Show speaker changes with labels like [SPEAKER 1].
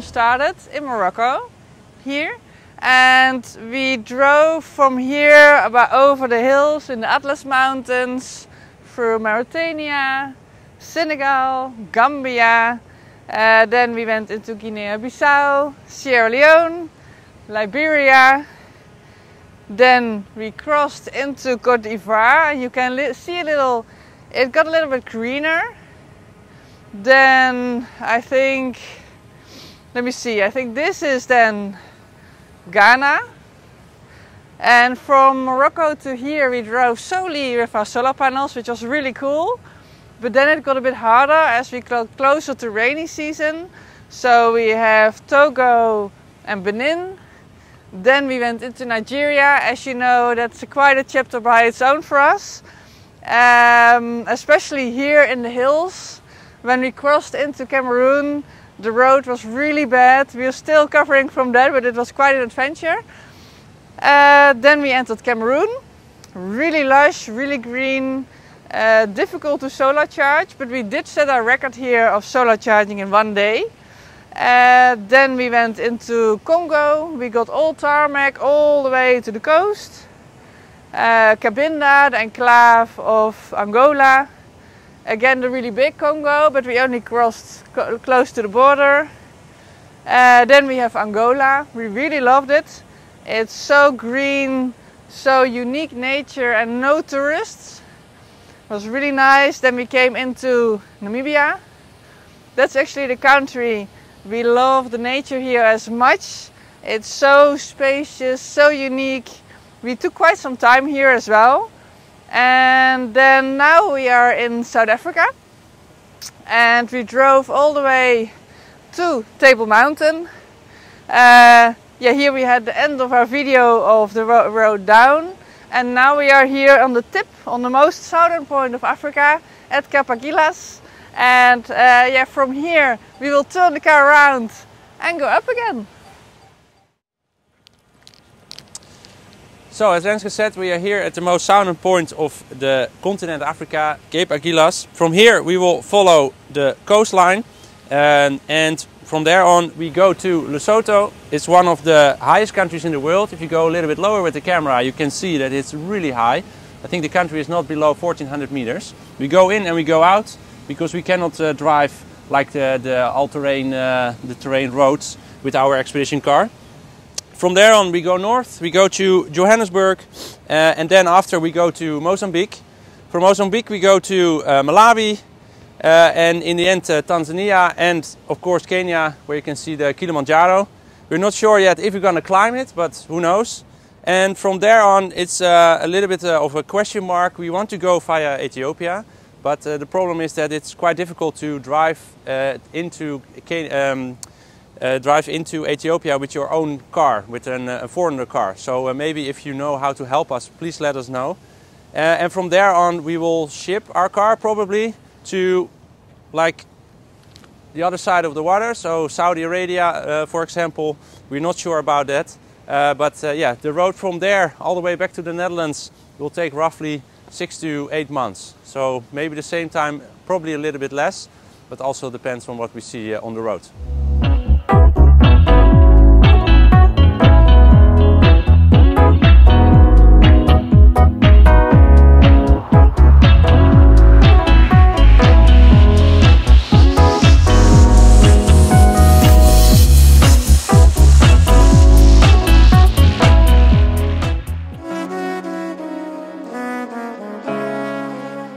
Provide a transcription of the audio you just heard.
[SPEAKER 1] started in Morocco, here. And we drove from here about over the hills in the Atlas Mountains, through Mauritania, Senegal, Gambia. Uh, then we went into Guinea-Bissau, Sierra Leone, Liberia. Then we crossed into Cote d'Ivoire. You can see a little, it got a little bit greener. Then I think, let me see, I think this is then Ghana. And from Morocco to here we drove solely with our solar panels, which was really cool. But then it got a bit harder as we got closer to rainy season. So we have Togo and Benin. Then we went into Nigeria. As you know, that's quite a chapter by its own for us. Um, especially here in the hills. When we crossed into Cameroon, the road was really bad. We are still covering from that, but it was quite an adventure. Uh, then we entered Cameroon. Really lush, really green, uh, difficult to solar charge, but we did set our record here of solar charging in one day. Uh, then we went into Congo. We got all tarmac all the way to the coast. Uh, Cabinda, the enclave of Angola. Again, the really big Congo, but we only crossed close to the border. Uh, then we have Angola. We really loved it. It's so green, so unique nature, and no tourists. It was really nice. Then we came into Namibia. That's actually the country we love the nature here as much. It's so spacious, so unique. We took quite some time here as well. And then now we are in South Africa and we drove all the way to Table Mountain. Uh, yeah, here we had the end of our video of the ro road down. And now we are here on the tip, on the most southern point of Africa at Cape Agulhas. And uh, yeah, from here we will turn the car around and go up again.
[SPEAKER 2] So, as Renske said, we are here at the most southern point of the continent Africa, Cape Agulhas. From here we will follow the coastline um, and from there on we go to Lesotho. It's one of the highest countries in the world. If you go a little bit lower with the camera you can see that it's really high. I think the country is not below 1400 meters. We go in and we go out because we cannot uh, drive like the, the all-terrain uh, the terrain roads with our expedition car. From there on we go north, we go to Johannesburg uh, and then after we go to Mozambique. From Mozambique we go to uh, Malawi uh, and in the end uh, Tanzania and of course Kenya where you can see the Kilimanjaro. We're not sure yet if we're gonna climb it but who knows. And from there on it's uh, a little bit of a question mark. We want to go via Ethiopia but the problem is that it's quite difficult to drive into um, uh, drive into Ethiopia with your own car, with an, uh, a foreigner car. So uh, maybe if you know how to help us, please let us know. Uh, and from there on, we will ship our car probably to like the other side of the water. So Saudi Arabia, uh, for example, we're not sure about that. But yeah, the road from there all the way back to the Netherlands will take roughly six to eight months. So maybe the same time, probably a little bit less, but also depends on what we see on the road.